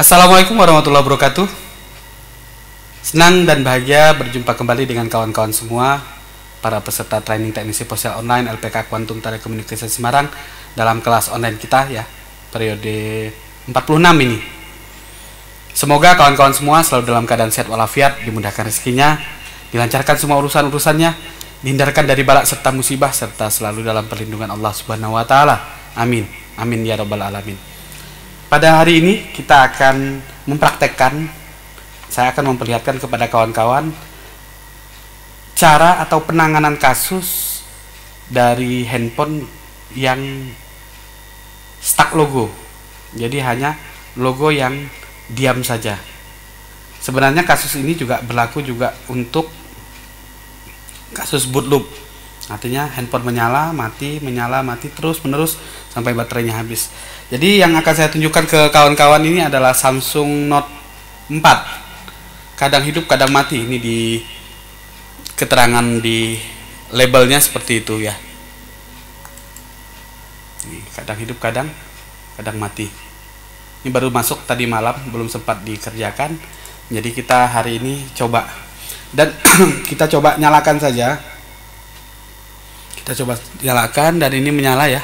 Assalamualaikum warahmatullahi wabarakatuh. Senang dan bahagia berjumpa kembali dengan kawan-kawan semua para peserta training teknisi ponsel online LPK Quantum Telekomunikasi Semarang dalam kelas online kita ya periode 46 ini. Semoga kawan-kawan semua selalu dalam keadaan sehat walafiat, dimudahkan rezekinya, dilancarkan semua urusan-urusannya, dihindarkan dari balak serta musibah serta selalu dalam perlindungan Allah Subhanahu wa taala. Amin. Amin ya rabbal alamin. Pada hari ini kita akan mempraktekkan, saya akan memperlihatkan kepada kawan-kawan cara atau penanganan kasus dari handphone yang stuck logo. Jadi hanya logo yang diam saja. Sebenarnya kasus ini juga berlaku juga untuk kasus boot loop. Artinya handphone menyala, mati, menyala, mati terus menerus sampai baterainya habis. Jadi yang akan saya tunjukkan ke kawan-kawan ini adalah Samsung Note 4. Kadang hidup, kadang mati. Ini di keterangan di labelnya seperti itu ya. Ini kadang hidup, kadang kadang mati. Ini baru masuk tadi malam, belum sempat dikerjakan. Jadi kita hari ini coba dan kita coba nyalakan saja. Kita coba nyalakan dan ini menyala ya.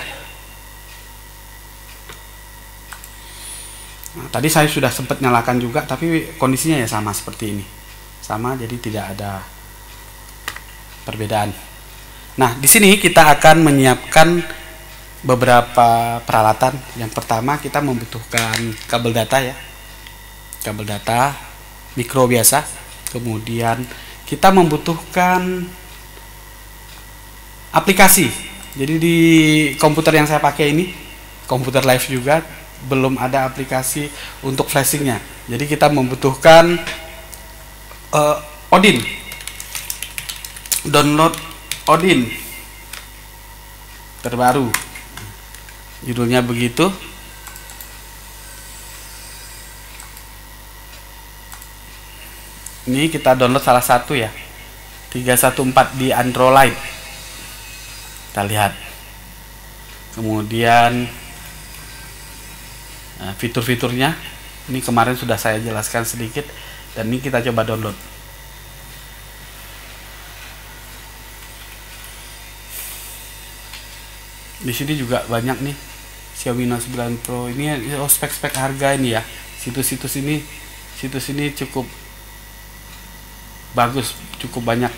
Tadi saya sudah sempat nyalakan juga, tapi kondisinya ya sama seperti ini, sama jadi tidak ada perbedaan. Nah, di sini kita akan menyiapkan beberapa peralatan. Yang pertama kita membutuhkan kabel data ya, kabel data mikro biasa. Kemudian kita membutuhkan aplikasi. Jadi di komputer yang saya pakai ini, komputer live juga belum ada aplikasi untuk flashingnya. Jadi kita membutuhkan uh, Odin. Download Odin. Terbaru. Judulnya begitu. Ini kita download salah satu ya. 314 di Android. Kita lihat. Kemudian Nah, fitur-fiturnya ini kemarin sudah saya jelaskan sedikit dan ini kita coba download. Di sini juga banyak nih Xiaomi Note 9 Pro ini oh, spek-spek harga ini ya. Situs-situs ini situs ini cukup bagus, cukup banyak.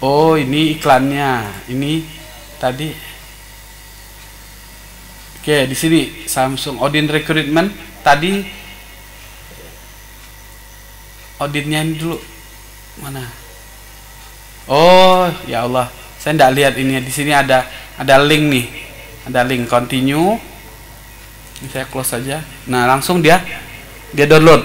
Oh, ini iklannya. Ini tadi Oke, di sini Samsung Odin Recruitment tadi Odinnya ini dulu mana? Oh, ya Allah. Saya tidak lihat ini di sini ada ada link nih. Ada link continue. Ini saya close saja. Nah, langsung dia dia download.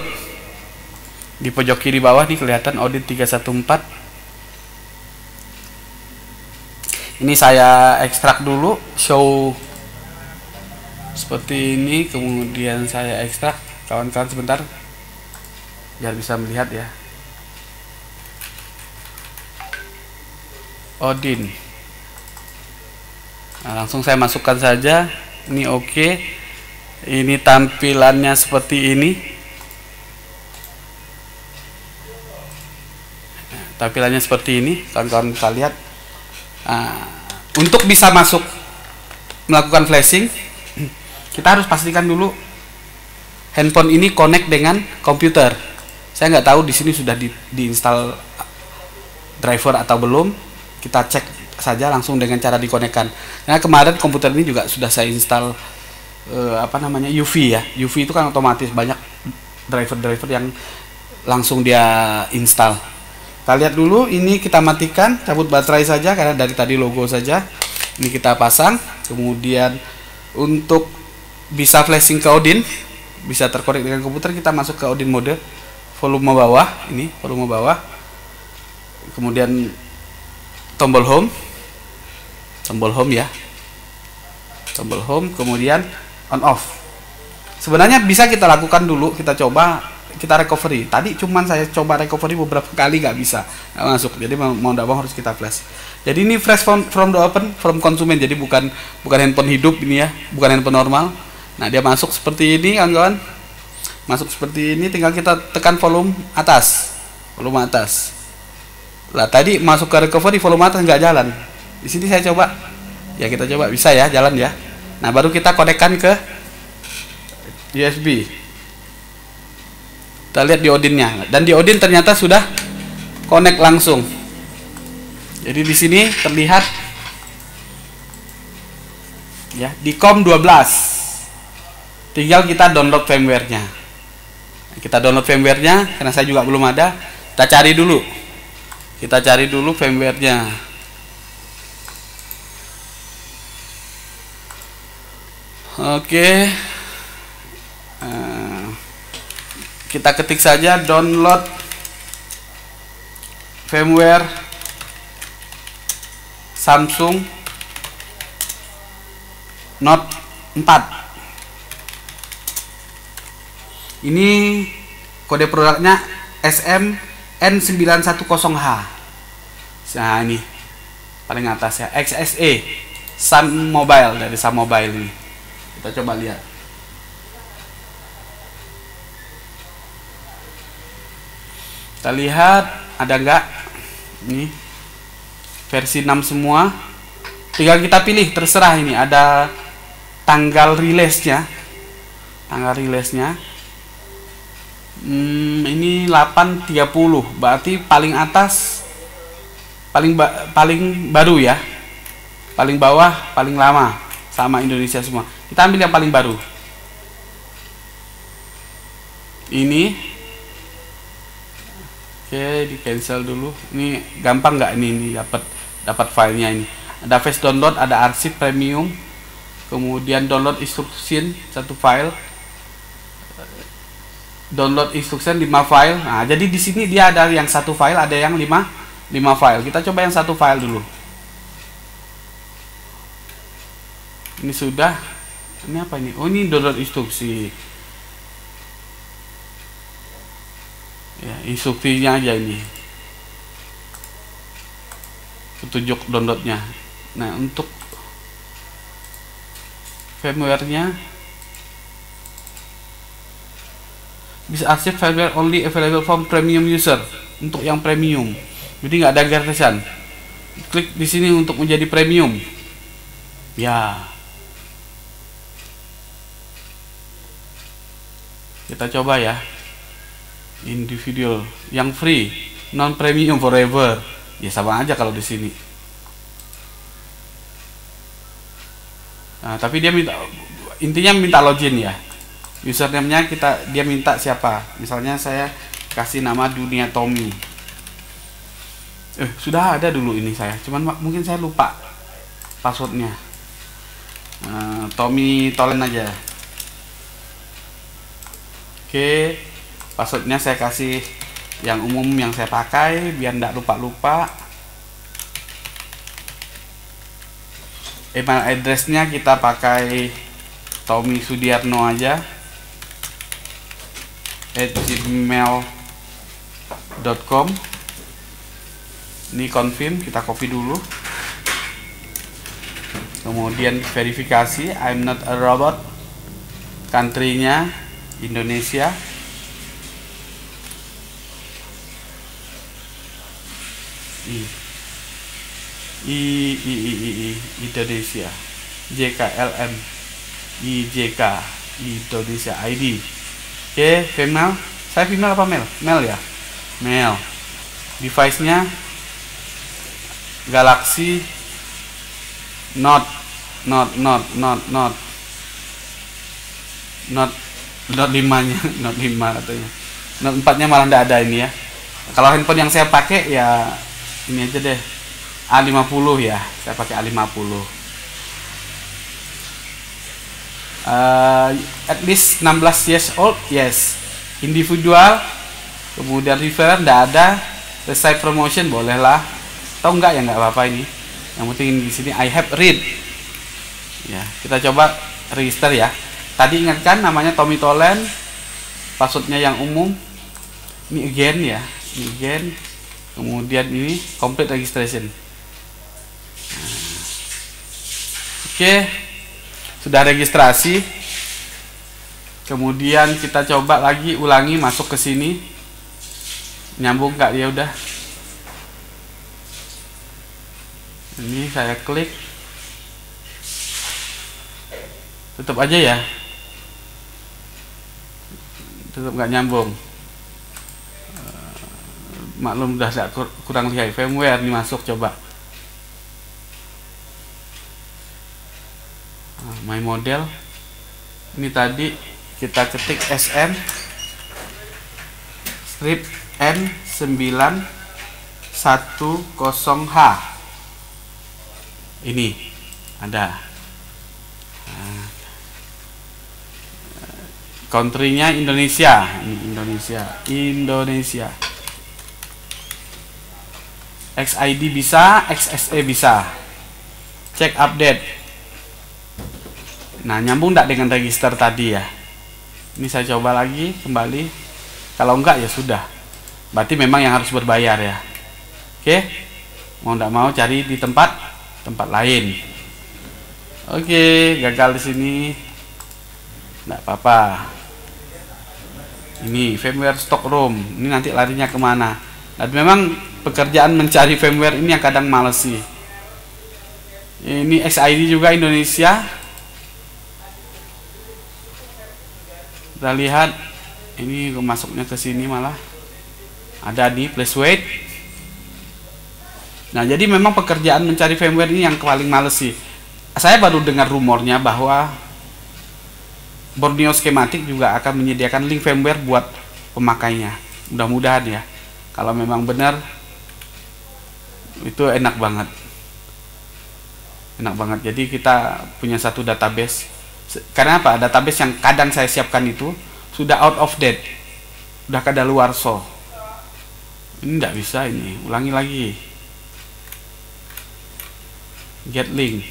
Di pojok kiri bawah nih kelihatan Odin 314. Ini saya ekstrak dulu show seperti ini kemudian saya ekstrak. Kawan-kawan sebentar biar bisa melihat ya. Odin. Nah, langsung saya masukkan saja. Ini oke. Okay. ini tampilannya seperti ini. Nah, tampilannya seperti ini. Kawan-kawan bisa lihat. Nah, untuk bisa masuk melakukan flashing kita harus pastikan dulu handphone ini connect dengan komputer. Saya nggak tahu di sini sudah di, diinstal driver atau belum. Kita cek saja langsung dengan cara dikonekkan. Karena kemarin komputer ini juga sudah saya install uh, apa namanya UV ya. UV itu kan otomatis banyak driver-driver yang langsung dia install. Kita lihat dulu ini kita matikan, cabut baterai saja karena dari tadi logo saja. Ini kita pasang, kemudian untuk bisa flashing ke Odin bisa terkonek dengan komputer kita masuk ke Odin mode volume bawah ini volume bawah. Kemudian tombol home tombol home ya. Tombol home kemudian on off. Sebenarnya bisa kita lakukan dulu kita coba kita recovery. Tadi cuman saya coba recovery beberapa kali nggak bisa nggak masuk. Jadi mau tidak mau harus kita flash. Jadi ini fresh from, from the open from konsumen. Jadi bukan bukan handphone hidup ini ya bukan handphone normal nah dia masuk seperti ini kawan-kawan. Masuk seperti ini tinggal kita tekan volume atas. Volume atas. Lah tadi masuk ke recovery volume atas nggak jalan. Di sini saya coba. Ya kita coba. Bisa ya jalan ya. Nah baru kita konekkan ke USB kita lihat diodinnya. Dan diodin ternyata sudah connect langsung. Jadi di sini terlihat ya di COM 12 tinggal kita download firmware-nya. Kita download firmware-nya karena saya juga belum ada kita cari dulu. Kita cari dulu firmware-nya. Oke. Uh, kita ketik saja download firmware Samsung Note 4 ini kode produknya SM N910H nah ini paling atas ya. XSE Sun Mobile dari Sun Mobile ini. Kita coba lihat. Kita lihat ada enggak ini versi 6 semua. Tinggal kita pilih terserah ini. Ada tanggal rilisnya. Tanggal rilisnya hmm, ini 830 berarti paling atas paling ba paling baru ya. Paling bawah paling lama sama Indonesia semua. Kita ambil yang paling baru. Ini. Oke di cancel dulu. Ini gampang nggak ini ini dapat dapat filenya ini. Ada fast download ada arsip premium. Kemudian download instruction satu file download instruction 5 file. Nah jadi di sini dia ada yang satu file ada yang 5 5 file. Kita coba yang satu file dulu. Ini sudah. Ini apa ini? Oh ini download instruksi. Ya instruksinya aja ini. Petunjuk downloadnya. Nah untuk firmware-nya bisa arsip firmware only available from premium user untuk yang premium. Jadi nggak ada gratisan. Klik di sini untuk menjadi premium. Ya. Kita coba ya. Individual. Yang free non premium forever. Ya sama aja kalau di sini. Nah, tapi dia minta intinya minta login ya. Username-nya kita dia minta siapa? Misalnya saya kasih nama dunia Tommy. Eh, sudah ada dulu ini saya. Cuman mungkin saya lupa passwordnya. Nah, Tommy Tolen aja. Oke, passwordnya saya kasih yang umum yang saya pakai biar tidak lupa-lupa. email addressnya kita pakai Tommy Sudiarno aja at gmail.com ini confirm kita copy dulu. Kemudian verifikasi I'm not a robot. Country-nya Indonesia. I, I, I, I, I Indonesia. JKLM IJK Indonesia ID oke female saya female apa male male ya? Male device nya Galaxy Note Note Note Note Note. Note Note 5 nya Note 5 katanya. Note 4 nya malah tidak ada ini ya. Kalau handphone yang saya pakai ya ini aja deh. A50 ya saya pakai A50 uh, at least 16 years old yes. Individual kemudian river tidak ada. Selesai promotion bolehlah. Atau enggak ya enggak apa-apa ini. Yang penting di sini I have read. Ya kita coba register ya. Tadi ingatkan namanya Tommy Tolen passwordnya yang umum. Ini again ya ini again. Kemudian ini complete registration. Oke, sudah registrasi. kemudian kita coba lagi ulangi masuk ke sini. Nyambung nggak? Ya udah. Ini saya klik. Tutup aja ya. Tutup nggak nyambung. Eh, maklum udah kurang lihat firmware ini masuk coba my model. Ini tadi kita ketik SN strip N910H ini ada. Nah, countrynya Indonesia. Ini Indonesia. Indonesia. XID bisa XSE bisa. Cek update nah nyambung tidak dengan register tadi ya? Ini saya coba lagi kembali. Kalau enggak ya sudah. Berarti memang yang harus berbayar ya? Oke? Mau tidak mau cari di tempat tempat lain. Oke gagal di sini. Tidak apa-apa. Ini firmware stock room. Ini nanti larinya ke mana? Dan memang pekerjaan mencari firmware ini yang kadang males sih. Ini XID juga Indonesia kita lihat. Ini masuknya ke sini malah. Ada di place wait nah jadi memang pekerjaan mencari firmware ini yang paling males sih. Saya baru dengar rumornya bahwa Borneo Schematic juga akan menyediakan link firmware buat pemakainya. Mudah-mudahan ya. Kalau memang benar itu enak banget. Enak banget. Jadi kita punya satu database karena apa? Database yang kadang saya siapkan itu sudah out of date. Sudah kada luar so. Ini tidak bisa ini. Ulangi lagi. Get link.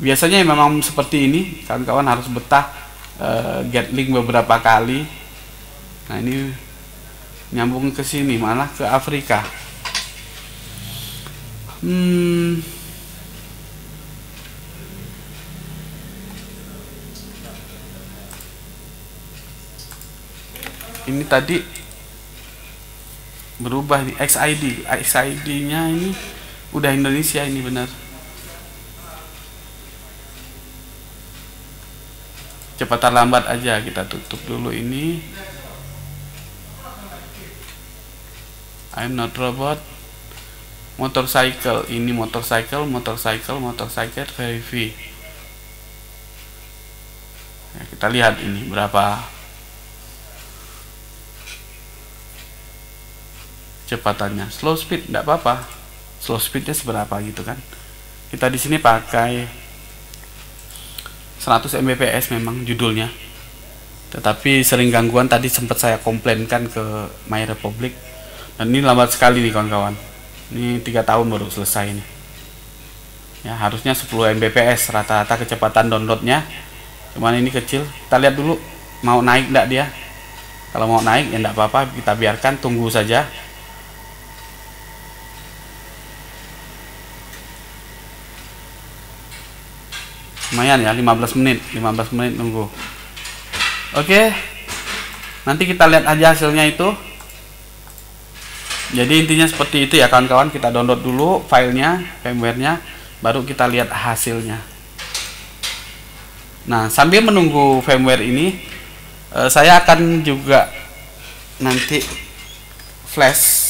Biasanya memang seperti ini kawan-kawan harus betah uh, get link beberapa kali. Nah ini nyambung ke sini malah ke Afrika. Hmm ini tadi berubah di XID XID nya ini udah Indonesia ini benar. Cepat lambat aja kita tutup dulu ini. I'm not robot. Motorcycle ini motorcycle motorcycle motorcycle verify ya, kita lihat ini berapa kecepatannya. Slow speed tidak apa-apa. Slow speednya seberapa gitu kan. Kita di sini pakai 100 Mbps memang judulnya. Tetapi sering gangguan tadi sempat saya komplainkan ke My Republic. Dan ini lambat sekali nih kawan-kawan. Ini tiga tahun baru selesai ini. Ya harusnya 10 Mbps rata-rata kecepatan downloadnya. Cuman ini kecil. Kita lihat dulu mau naik enggak dia? Kalau mau naik ya enggak apa-apa. Kita biarkan tunggu saja lumayan ya 15 menit 15 menit nunggu. Oke nanti kita lihat aja hasilnya itu. Jadi intinya seperti itu ya kawan-kawan. Kita download dulu filenya firmware-nya baru kita lihat hasilnya. Nah sambil menunggu firmware ini eh, saya akan juga nanti flash.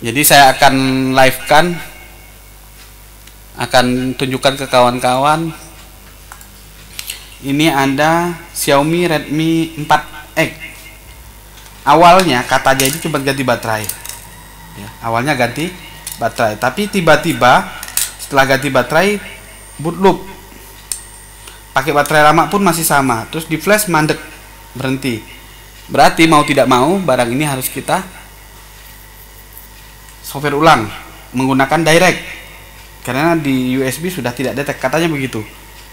Jadi saya akan live kan akan tunjukkan ke kawan-kawan. Ini ada Xiaomi Redmi 4X awalnya kata jadi cuma ganti baterai. Ya, awalnya ganti baterai. Tapi tiba-tiba setelah ganti baterai boot loop. Pakai baterai lama pun masih sama. Terus di flash mandek berhenti. Berarti mau tidak mau barang ini harus kita software ulang menggunakan direct karena di USB sudah tidak detek katanya begitu.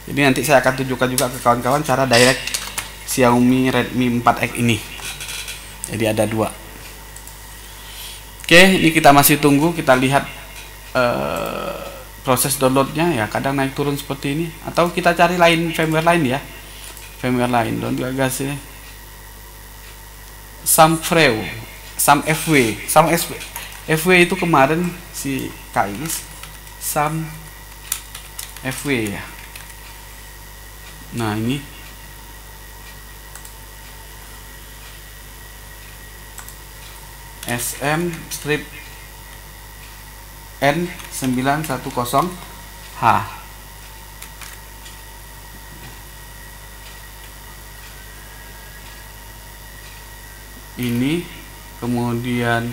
Jadi nanti saya akan tunjukkan juga ke kawan-kawan cara direct Xiaomi Redmi 4X ini. Jadi ada dua. Oke ini kita masih tunggu kita lihat uh, proses downloadnya ya. Kadang naik turun seperti ini. Atau kita cari lain firmware lain ya. Firmware lain don't gagas ya Sam Freo Sam FW Sam FW itu kemarin si Kais Sam FW ya? Nah ini. SM strip N910H ini kemudian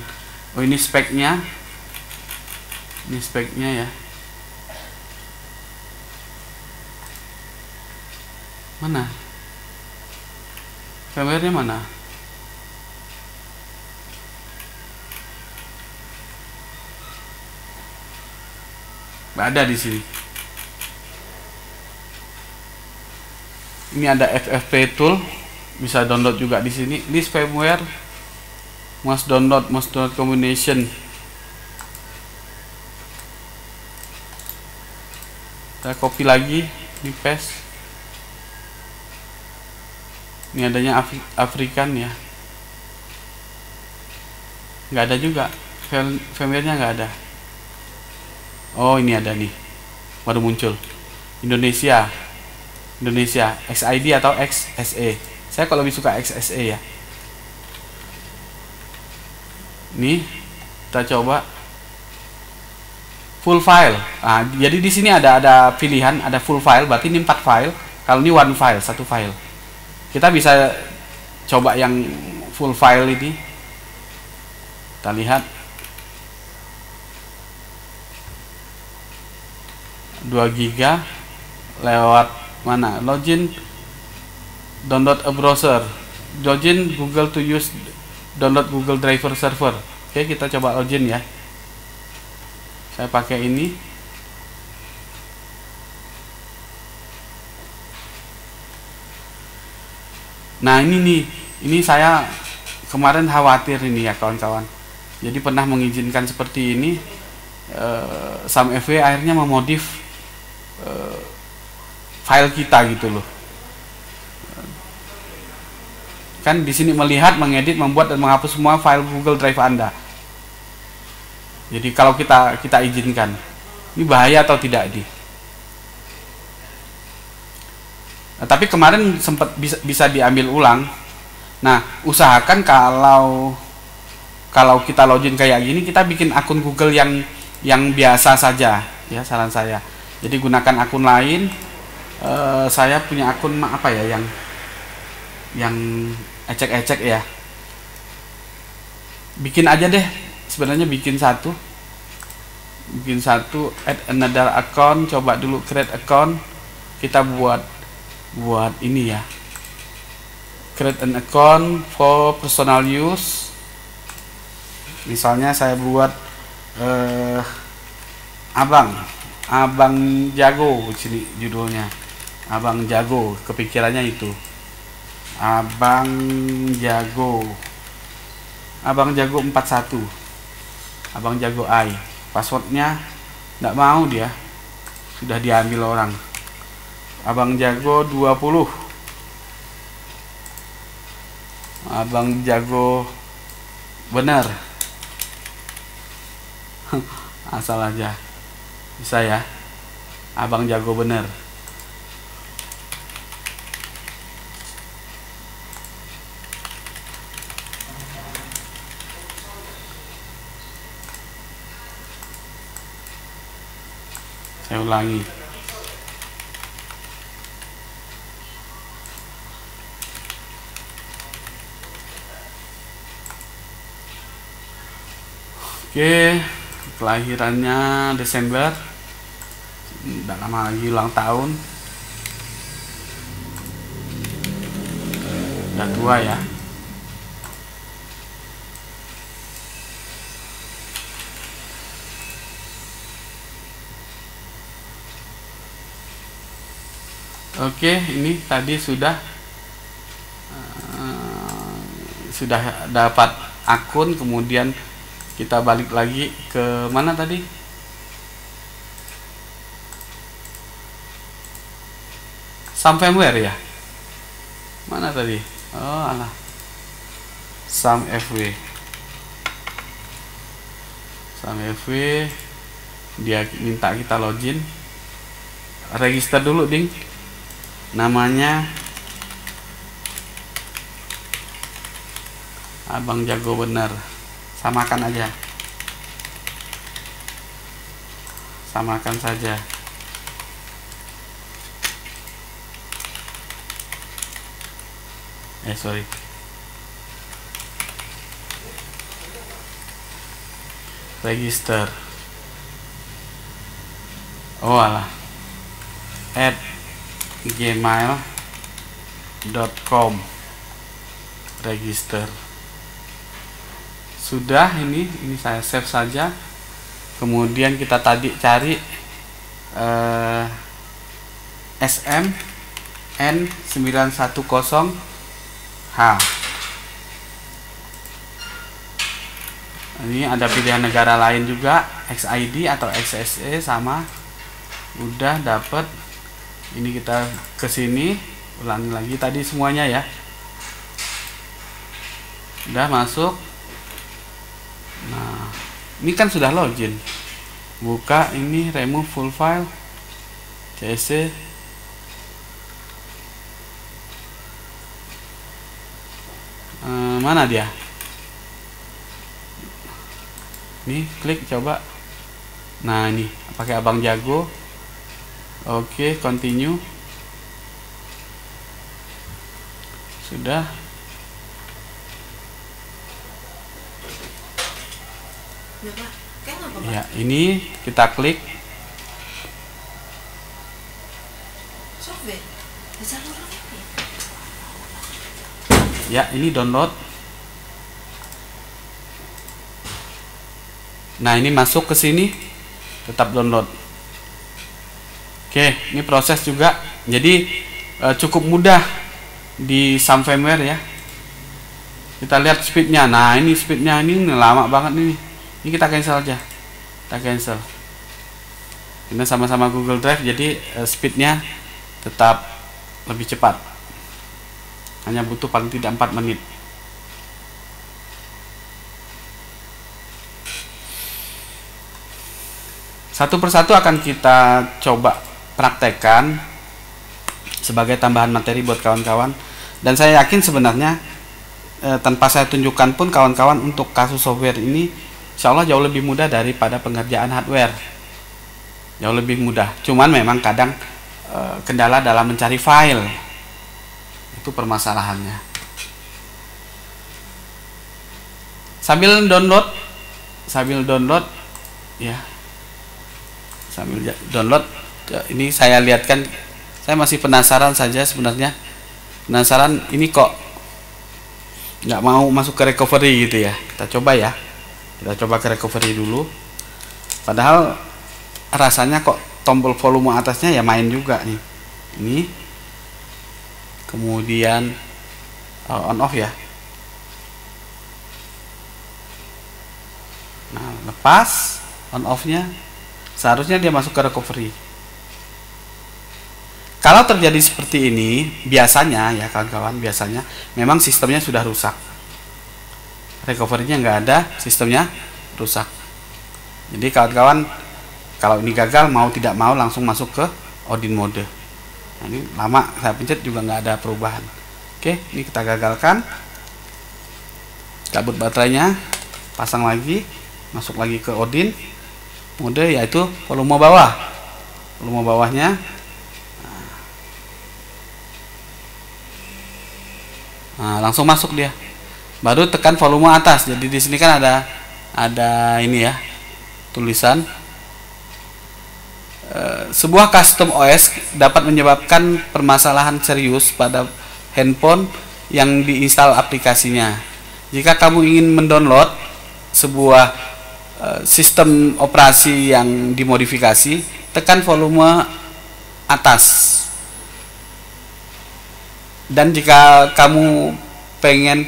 oh ini speknya. Ini speknya ya mana? Firmware mana? Nggak ada di sini. Ini ada FFP tool bisa download juga di sini. List firmware must download must download combination. Kita copy lagi di paste ini adanya Afri Afrikan ya. Nggak ada juga. Firmware nya nggak ada. Oh ini ada nih. Baru muncul. Indonesia. Indonesia. XID atau XSE saya kalau lebih suka XSE ya. Ini kita coba. Full file. Nah, jadi di sini ada ada pilihan ada full file. Berarti ini empat file. Kalau ini one file satu file kita bisa coba yang full file ini. Kita lihat. 2 giga lewat mana? Login download a browser. Login Google to use download Google Driver server. Oke kita coba login ya. Saya pakai ini nah ini nih ini saya kemarin khawatir ini ya kawan-kawan. Jadi pernah mengizinkan seperti ini uh, Sam FW akhirnya memodif uh, file kita gitu loh. Kan di sini melihat mengedit membuat dan menghapus semua file Google Drive Anda. Jadi kalau kita kita izinkan ini bahaya atau tidak di nah, tapi kemarin sempat bisa bisa diambil ulang. Nah usahakan kalau kalau kita login kayak gini kita bikin akun Google yang yang biasa saja ya saran saya. Jadi gunakan akun lain. Uh, saya punya akun apa ya yang yang ecek-ecek ya. Bikin aja deh sebenarnya bikin satu. Bikin satu add another account coba dulu create account. Kita buat buat ini ya. Create an account for personal use. Misalnya saya buat uh, abang Abang Jago sini judulnya. Abang Jago kepikirannya itu. Abang Jago. Abang Jago 41 Abang Jago I. Passwordnya tidak mau dia. Sudah diambil orang Abang Jago 20 Abang Jago benar asal aja. Bisa ya? Abang jago bener. Saya ulangi Oke, kelahirannya Desember. Tidak lama lagi ulang tahun. Udah tua ya. Oke, ini tadi sudah uh, sudah dapat akun, kemudian kita balik lagi ke mana tadi? Samfameware ya? Mana tadi? Oh alah. Sam FW Sam FW dia minta kita login. Register dulu ding. Namanya abang jago benar samakan aja. Samakan saja. Eh sorry. Register. Oh alah. At gmail.com register sudah ini ini saya save saja. Kemudian kita tadi cari eh, SM N910H ini ada pilihan negara lain juga XID atau XSE sama. Udah dapet. Ini kita ke sini ulangi lagi tadi semuanya ya. Udah masuk ini kan sudah login. Buka ini remove full file csc eh, mana dia? Ini klik coba. Nah ini. Pakai abang jago. Oke continue. Sudah ya ini kita klik. Ya ini download. Nah ini masuk ke sini. Tetap download. Oke ini proses juga. Jadi e, cukup mudah di some firmware ya. Kita lihat speednya. Nah ini speednya ini lama banget ini ini kita cancel aja. Kita cancel. Ini sama-sama Google Drive jadi uh, speednya tetap lebih cepat. Hanya butuh paling tidak 4 menit. Satu persatu akan kita coba praktekkan sebagai tambahan materi buat kawan-kawan. Dan saya yakin sebenarnya eh, tanpa saya tunjukkan pun kawan-kawan untuk kasus software ini insya Allah jauh lebih mudah daripada pengerjaan hardware. Jauh lebih mudah. Cuman memang kadang e, kendala dalam mencari file. Itu permasalahannya. Sambil download sambil download ya. Sambil download ini saya lihatkan saya masih penasaran saja sebenarnya. Penasaran ini kok nggak mau masuk ke recovery gitu ya. Kita coba ya kita coba ke recovery dulu. Padahal rasanya kok tombol volume atasnya ya main juga nih. Ini. Kemudian oh, on off ya. Nah lepas on off nya seharusnya dia masuk ke recovery. Kalau terjadi seperti ini biasanya ya kawan-kawan biasanya memang sistemnya sudah rusak recovery-nya nggak ada, sistemnya rusak. Jadi kawan-kawan kalau ini gagal mau tidak mau langsung masuk ke Odin mode. Nah, ini lama saya pencet juga nggak ada perubahan. Oke, ini kita gagalkan. Cabut baterainya, pasang lagi, masuk lagi ke Odin mode yaitu volume bawah. Volume bawahnya Nah, langsung masuk dia baru tekan volume atas. Jadi di sini kan ada ada ini ya tulisan. E, sebuah custom OS dapat menyebabkan permasalahan serius pada handphone yang diinstal aplikasinya. Jika kamu ingin mendownload sebuah e, sistem operasi yang dimodifikasi tekan volume atas. Dan jika kamu pengen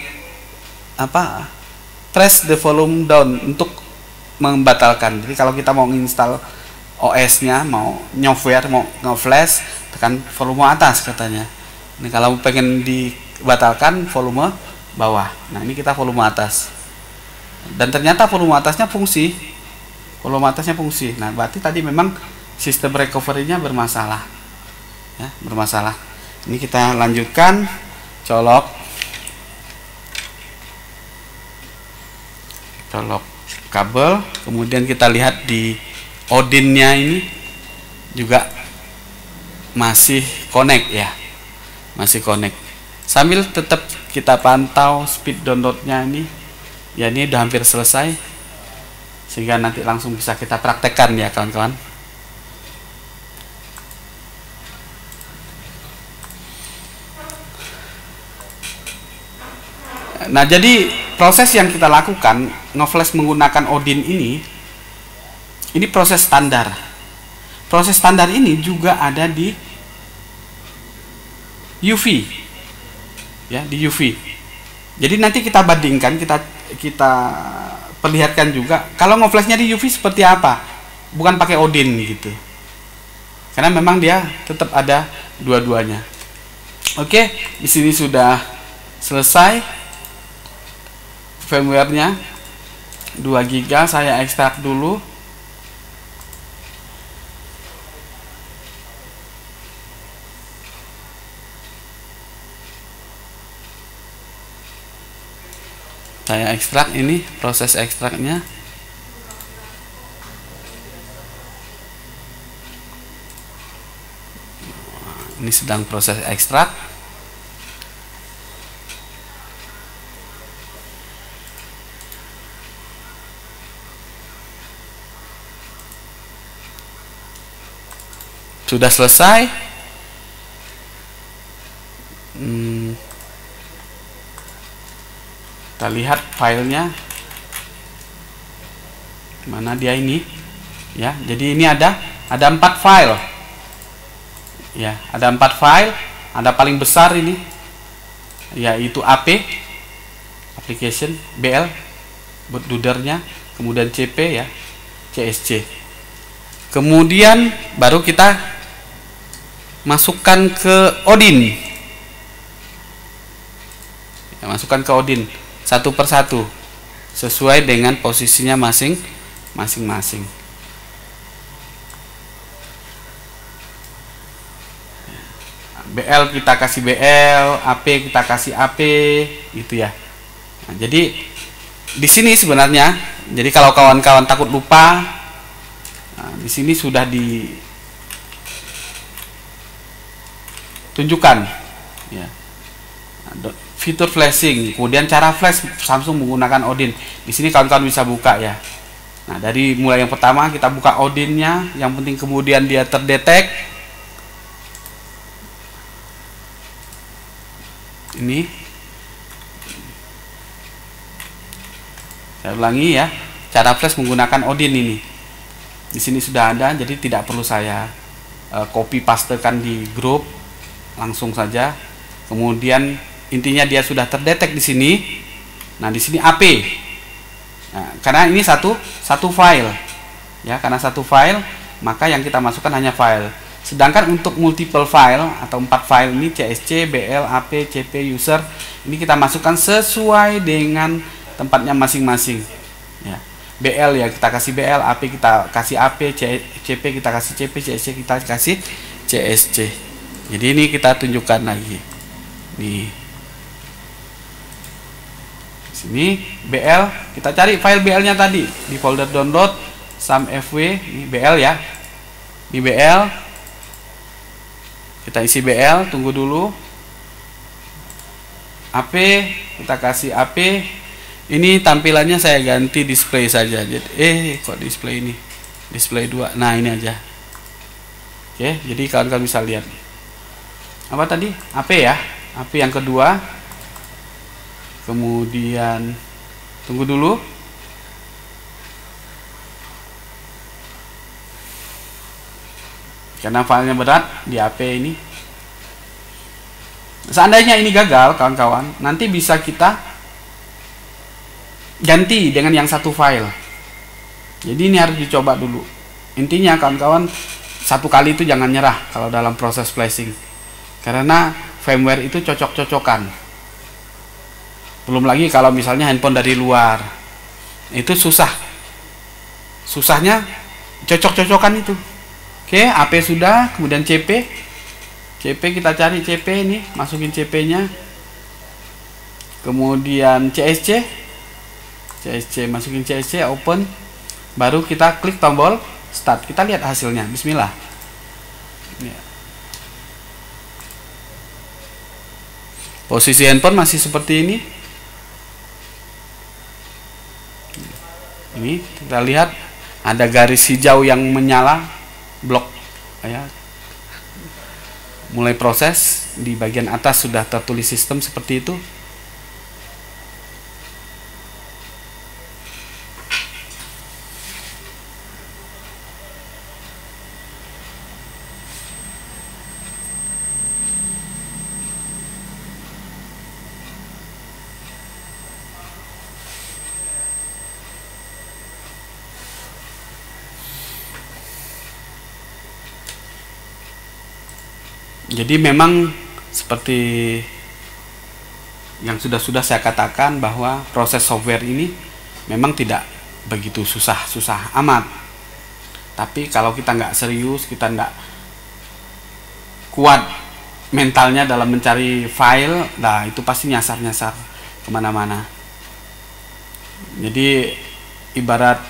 apa press the volume down untuk membatalkan. Jadi kalau kita mau install OS nya mau nyofware mau nge-flash tekan volume atas katanya. Ini kalau pengen dibatalkan volume bawah. Nah ini kita volume atas. Dan ternyata volume atasnya fungsi. Volume atasnya fungsi. Nah berarti tadi memang sistem recovery-nya bermasalah. Ya bermasalah. Ini kita lanjutkan. Colok colok kabel. Kemudian kita lihat di odinnya ini juga masih connect ya. Masih connect. Sambil tetap kita pantau speed downloadnya ini. Ya ini udah hampir selesai. Sehingga nanti langsung bisa kita praktekkan ya kawan-kawan Nah, jadi proses yang kita lakukan ngeflash menggunakan Odin ini ini proses standar. Proses standar ini juga ada di UV. Ya, di UV. Jadi nanti kita bandingkan, kita kita perlihatkan juga kalau ngeflashnya di UV seperti apa. Bukan pakai Odin gitu. Karena memang dia tetap ada dua-duanya. Oke, di sini sudah selesai firmware-nya. 2 GB saya ekstrak dulu. Saya ekstrak ini proses ekstraknya. Ini sedang proses ekstrak sudah selesai? Hmm, kita lihat filenya. Mana dia ini? Ya jadi ini ada ada empat file. Ya ada empat file. Ada paling besar ini yaitu AP application BL bootloadernya kemudian CP ya CSC kemudian baru kita masukkan ke Odin ya, masukkan ke Odin satu persatu sesuai dengan posisinya masing masing-masing BL kita kasih BL, AP kita kasih AP, gitu ya. Nah, jadi di sini sebenarnya, jadi kalau kawan-kawan takut lupa, nah, di sini sudah di tunjukkan. Ya. Fitur flashing kemudian cara flash Samsung menggunakan Odin. Di sini kawan-kawan bisa buka ya. Nah dari mulai yang pertama kita buka Odinnya yang penting kemudian dia terdetek. Ini. Saya ulangi ya. Cara flash menggunakan Odin ini. Di sini sudah ada jadi tidak perlu saya uh, copy pastekan di grup langsung saja. Kemudian intinya dia sudah terdetek di sini. Nah di sini AP nah, karena ini satu satu file. Ya karena satu file maka yang kita masukkan hanya file. Sedangkan untuk multiple file atau empat file ini CSC, BL, AP, CP, user ini kita masukkan sesuai dengan tempatnya masing-masing. Ya. BL ya kita kasih BL, AP kita kasih AP, CP kita kasih CP, CSC kita kasih CSC jadi ini kita tunjukkan lagi. Di sini BL kita cari file BL nya tadi. Di folder download sum fw ini BL ya. Di BL kita isi BL tunggu dulu. AP kita kasih AP ini tampilannya saya ganti display saja. Jadi eh kok display ini? Display 2 nah ini aja. Oke jadi kalian bisa lihat apa tadi? AP ya? AP yang kedua. Kemudian tunggu dulu. Karena filenya berat di AP ini. Seandainya ini gagal kawan-kawan nanti bisa kita ganti dengan yang satu file. Jadi ini harus dicoba dulu. Intinya kawan-kawan satu kali itu jangan nyerah kalau dalam proses flashing karena firmware itu cocok-cocokan. Belum lagi kalau misalnya handphone dari luar. Itu susah. Susahnya cocok-cocokan itu. Oke AP sudah kemudian CP CP kita cari CP ini masukin CP nya kemudian CSC CSC masukin CSC open. Baru kita klik tombol start. Kita lihat hasilnya. Bismillah posisi handphone masih seperti ini. Ini kita lihat ada garis hijau yang menyala blok ya. Mulai proses di bagian atas sudah tertulis sistem seperti itu Jadi memang seperti yang sudah-sudah saya katakan bahwa proses software ini memang tidak begitu susah-susah amat. Tapi kalau kita nggak serius, kita nggak kuat mentalnya dalam mencari file, nah itu pasti nyasar-nyasar ke mana-mana. Jadi ibarat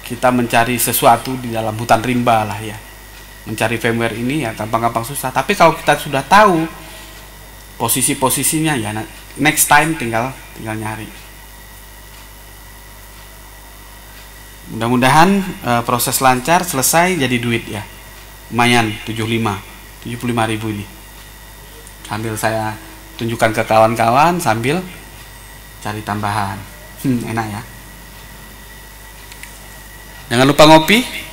kita mencari sesuatu di dalam hutan rimba lah ya mencari firmware ini ya gampang-gampang susah. Tapi kalau kita sudah tahu posisi-posisinya ya next time tinggal tinggal nyari. Mudah-mudahan e, proses lancar selesai jadi duit ya. Lumayan 75 75 ribu ini. Sambil saya tunjukkan ke kawan-kawan sambil cari tambahan. Hmm, enak ya. Jangan lupa ngopi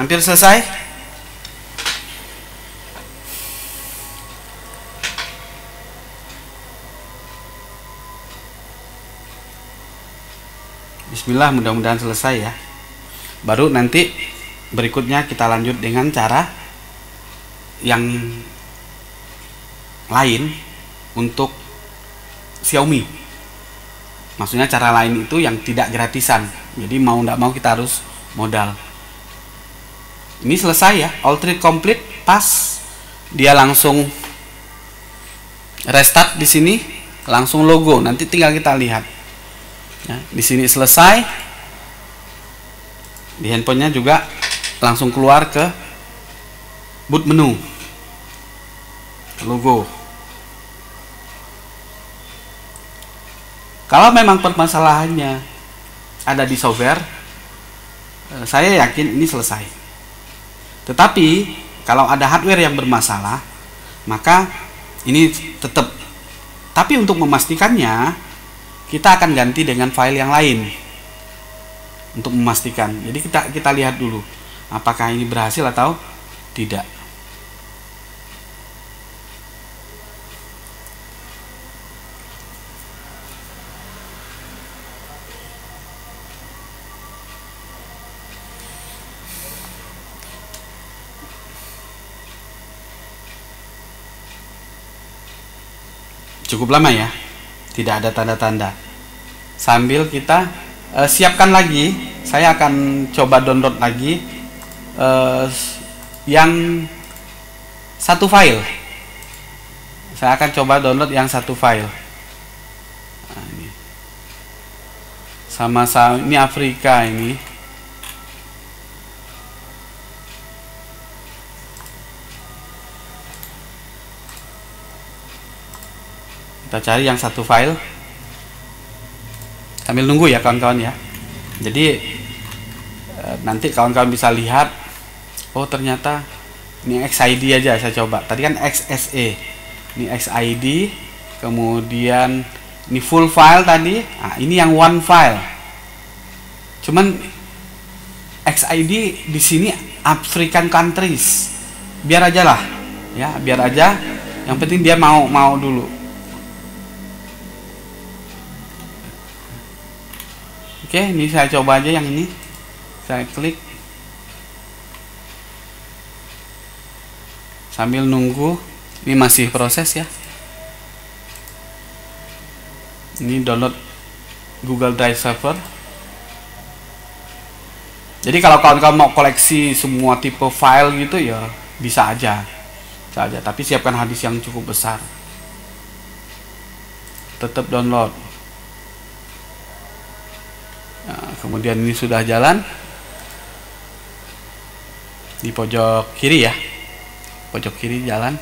Hampir selesai? Bismillah mudah-mudahan selesai ya. Baru nanti berikutnya kita lanjut dengan cara yang lain untuk Xiaomi. Maksudnya cara lain itu yang tidak gratisan. Jadi mau tidak mau kita harus modal ini selesai ya. All trade complete pas. Dia langsung restart di sini langsung logo. Nanti tinggal kita lihat. Ya, di sini selesai. Di handphonenya juga langsung keluar ke boot menu. Logo. Kalau memang permasalahannya ada di software eh, saya yakin ini selesai tetapi kalau ada hardware yang bermasalah, maka ini tetap. Tapi untuk memastikannya, kita akan ganti dengan file yang lain untuk memastikan. Jadi kita kita lihat dulu apakah ini berhasil atau tidak. Cukup lama ya. Tidak ada tanda-tanda. Sambil kita uh, siapkan lagi saya akan coba download lagi uh, yang satu file. Saya akan coba download yang satu file. Nah, ini. sama sama ini Afrika ini kita cari yang satu file. Sambil nunggu ya kawan-kawan ya. Jadi eh, nanti kawan-kawan bisa lihat oh ternyata ini XID aja saya coba. Tadi kan XSE ini XID kemudian ini full file tadi. Nah, ini yang one file. Cuman XID di sini African countries. Biar aja lah ya biar aja. Yang penting dia mau mau dulu Oke, ini saya coba aja yang ini. Saya klik. Sambil nunggu, ini masih proses ya. Ini download Google Drive Server. Jadi kalau kawan-kawan mau koleksi semua tipe file gitu ya bisa aja. Bisa aja, tapi siapkan hadis yang cukup besar. Tetap download nah, kemudian ini sudah jalan. Di pojok kiri ya. Pojok kiri jalan.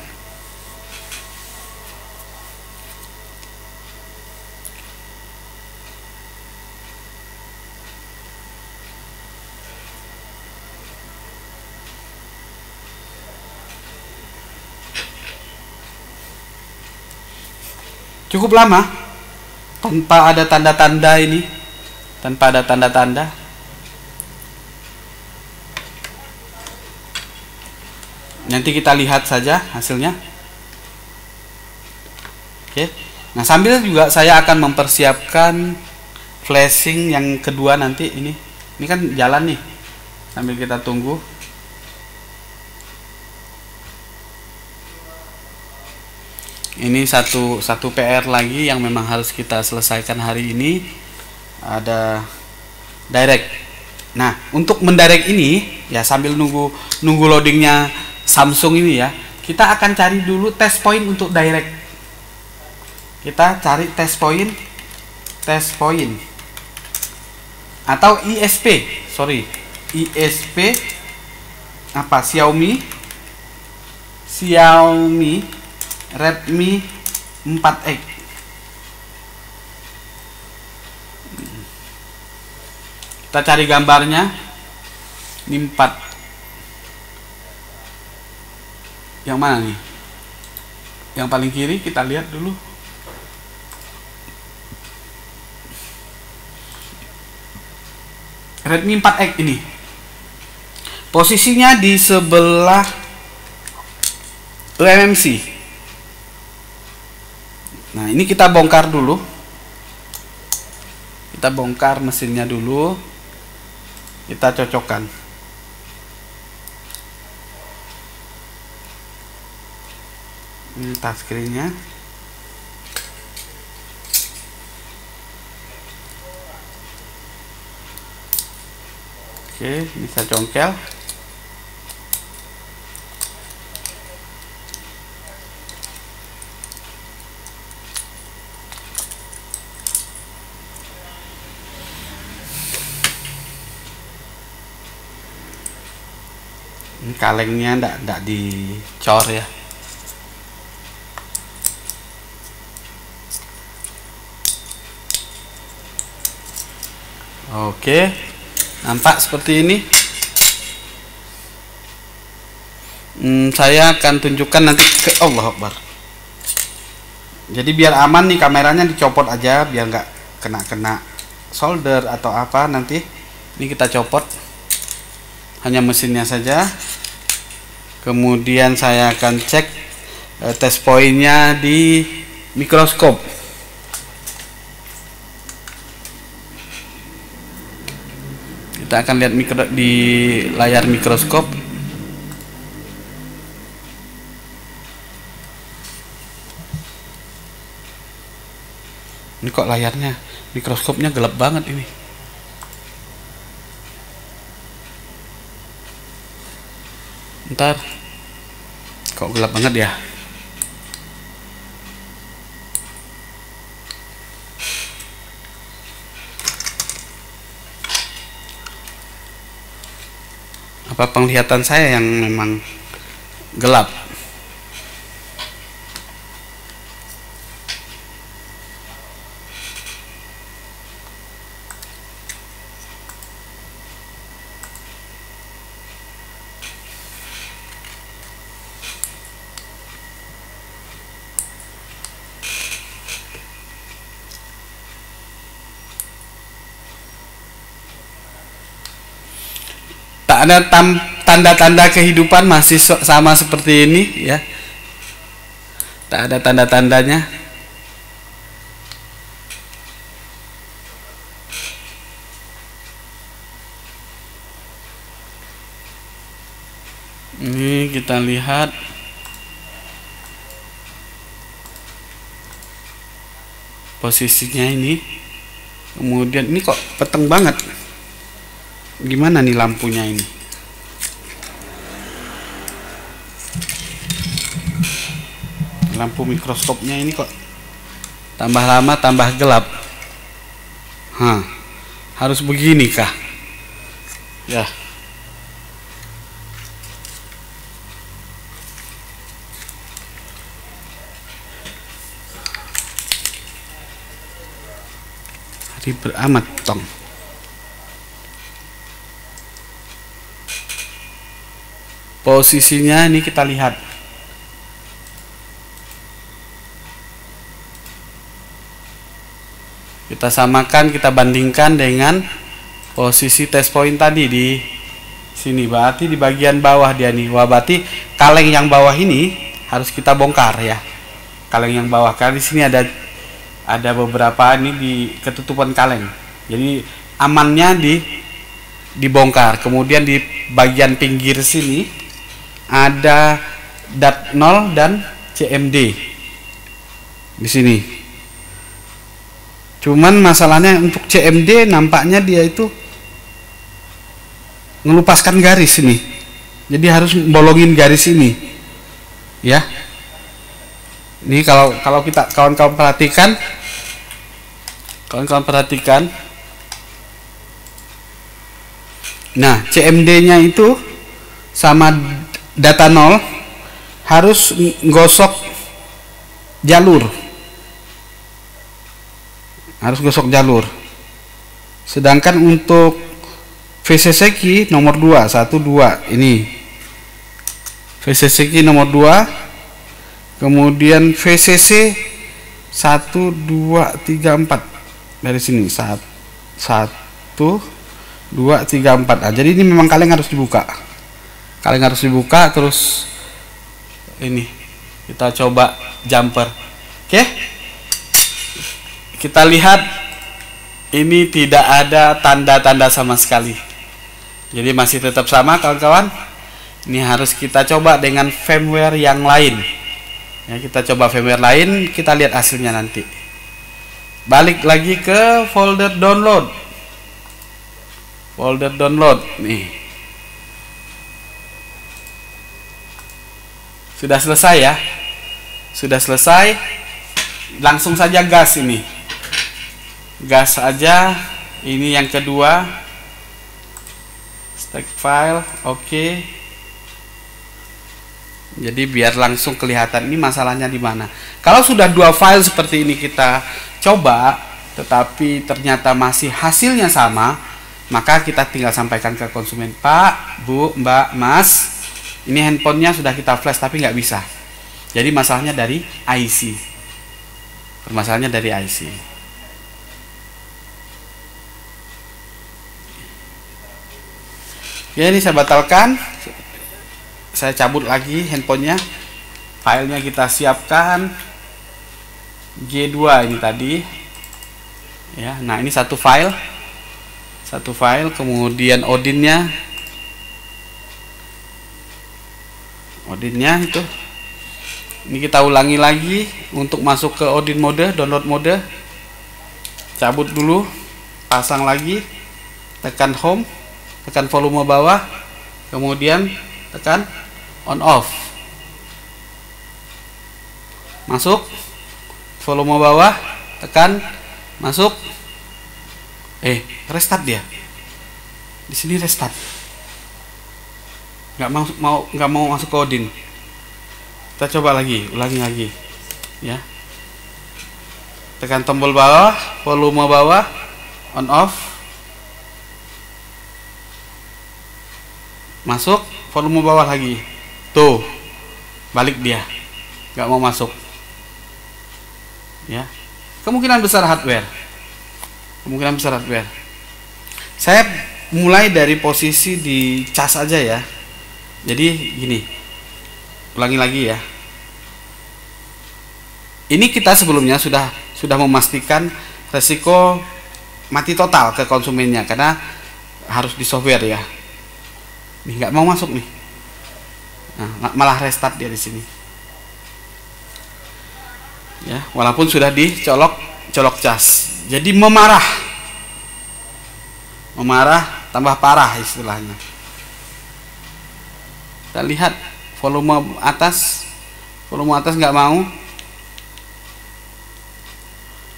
Cukup lama. Tanpa ada tanda-tanda ini tanpa ada tanda-tanda. Nanti kita lihat saja hasilnya. Oke. Nah sambil juga saya akan mempersiapkan flashing yang kedua nanti ini. Ini kan jalan nih. Sambil kita tunggu. Ini satu satu PR lagi yang memang harus kita selesaikan hari ini ada direct. Nah untuk mendirect ini ya sambil nunggu nunggu loadingnya Samsung ini ya kita akan cari dulu test point untuk direct. Kita cari test point test point. Atau ISP sorry ISP apa Xiaomi? Xiaomi Redmi 4X kita cari gambarnya. Ini 4 yang mana nih? Yang paling kiri kita lihat dulu. Redmi 4X ini. Posisinya di sebelah UMMC nah ini kita bongkar dulu. Kita bongkar mesinnya dulu kita cocokkan. Ini touchscreennya. Oke bisa congkel kalengnya ndak ndak dicor ya Oke, nampak seperti ini. Hmm, saya akan tunjukkan nanti ke Allah Akbar. Jadi biar aman nih kameranya dicopot aja, biar nggak kena-kena solder atau apa nanti. Ini kita copot, hanya mesinnya saja kemudian saya akan cek uh, test pointnya di mikroskop. Kita akan lihat mikro di layar mikroskop. Ini kok layarnya mikroskopnya gelap banget ini ntar. Kok gelap banget ya? Apa penglihatan saya yang memang gelap ada tanda-tanda kehidupan masih sama seperti ini ya. Tak ada tanda-tandanya. Ini kita lihat. Posisinya ini. Kemudian ini kok peteng banget gimana nih lampunya ini? Lampu mikroskopnya ini kok tambah lama tambah gelap? Hah, harus begini kah? Ya. Ribet amat tong posisinya ini kita lihat. Kita samakan kita bandingkan dengan posisi test point tadi di sini. Berarti di bagian bawah dia nih. Wah berarti kaleng yang bawah ini harus kita bongkar ya. Kaleng yang bawah. Karena di sini ada ada beberapa ini di ketutupan kaleng. Jadi amannya di dibongkar. Kemudian di bagian pinggir sini ada dat 0 dan CMD di sini. Cuman masalahnya untuk CMD nampaknya dia itu ngelupaskan garis ini. Jadi harus bolongin garis ini. Ya. Ini kalau kalau kita kawan-kawan perhatikan. Kawan-kawan perhatikan. Nah, CMD-nya itu sama data 0 harus gosok jalur. Harus gosok jalur. Sedangkan untuk VCC key nomor 2, 1 2 ini. VCC key nomor 2. Kemudian VCC 1 2 3 4 dari sini satu satu dua tiga empat nah, jadi ini memang kaleng harus dibuka kaleng harus dibuka terus ini kita coba jumper. Oke? Kita lihat ini tidak ada tanda-tanda sama sekali. Jadi masih tetap sama kawan-kawan? Ini harus kita coba dengan firmware yang lain. Ya kita coba firmware lain kita lihat hasilnya nanti. Balik lagi ke folder download. Folder download nih sudah selesai ya? Sudah selesai? Langsung saja gas ini. Gas aja. Ini yang kedua. Stack file oke. Okay. jadi biar langsung kelihatan ini masalahnya di mana. Kalau sudah dua file seperti ini kita coba tetapi ternyata masih hasilnya sama, maka kita tinggal sampaikan ke konsumen, Pak, Bu, Mbak, Mas, ini handphonenya sudah kita flash tapi nggak bisa. Jadi masalahnya dari IC. Permasalahannya dari IC. Ya ini saya batalkan. Saya cabut lagi handphonenya. Filenya kita siapkan. G2 ini tadi ya nah ini satu file satu file kemudian odinnya odinnya itu. Ini kita ulangi lagi untuk masuk ke odin mode download mode. Cabut dulu pasang lagi tekan home tekan volume bawah kemudian tekan on off. Masuk volume bawah tekan masuk. Eh restart dia. Di sini restart nggak mau mau nggak mau masuk ke Odin. Kita coba lagi ulangi lagi ya. Tekan tombol bawah volume bawah on off. Masuk volume bawah lagi. Tuh balik dia. Nggak mau masuk. Ya. Kemungkinan besar hardware. Kemungkinan besar hardware. Saya mulai dari posisi di cas aja ya jadi gini. Ulangi lagi ya. Ini kita sebelumnya sudah sudah memastikan resiko mati total ke konsumennya karena harus di software ya. Nih nggak mau masuk nih. Nah, malah restart dia di sini. Ya walaupun sudah dicolok colok cas. Jadi memarah. Memarah tambah parah istilahnya kita lihat volume atas. Volume atas nggak mau.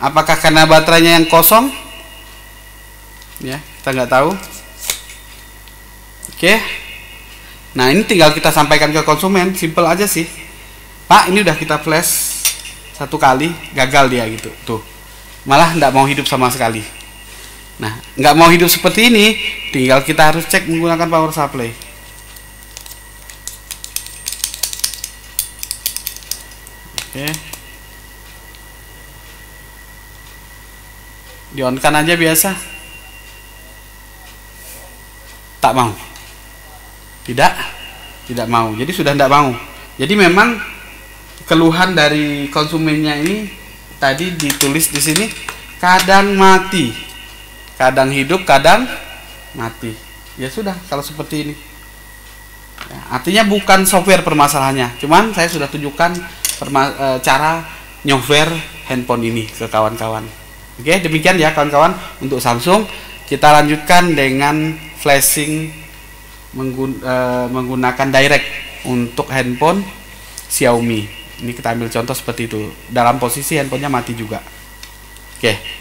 Apakah karena baterainya yang kosong? Ya kita nggak tahu. Oke. Nah ini tinggal kita sampaikan ke konsumen. Simple aja sih. Pak ini udah kita flash satu kali gagal dia gitu. Tuh. Malah nggak mau hidup sama sekali. Nah nggak mau hidup seperti ini tinggal kita harus cek menggunakan power supply oke. Di on kan aja biasa. Tak mau. Tidak. Tidak mau. Jadi sudah tidak mau. Jadi memang keluhan dari konsumennya ini tadi ditulis di sini kadang mati. Kadang hidup kadang mati. Ya sudah kalau seperti ini ya, artinya bukan software permasalahannya. Cuman saya sudah tunjukkan e, cara nyover handphone ini ke kawan-kawan. Oke demikian ya kawan-kawan untuk Samsung. Kita lanjutkan dengan flashing menggun, e, menggunakan direct untuk handphone Xiaomi. Ini kita ambil contoh seperti itu. Dalam posisi handphonenya mati juga. Oke